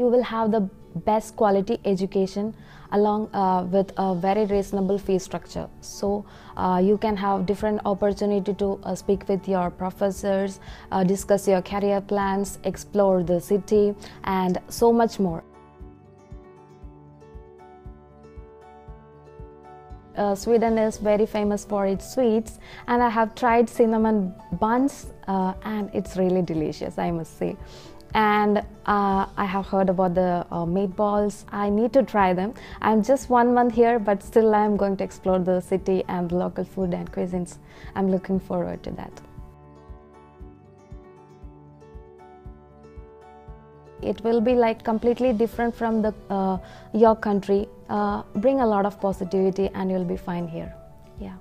You will have the best quality education along uh, with a very reasonable fee structure. So uh, you can have different opportunity to uh, speak with your professors, uh, discuss your career plans, explore the city, and so much more. Uh, Sweden is very famous for its sweets, and I have tried cinnamon buns, uh, and it's really delicious, I must say. And uh, I have heard about the uh, meatballs. I need to try them. I'm just one month here, but still I'm going to explore the city and the local food and cuisines. I'm looking forward to that. it will be like completely different from the uh, your country uh, bring a lot of positivity and you'll be fine here yeah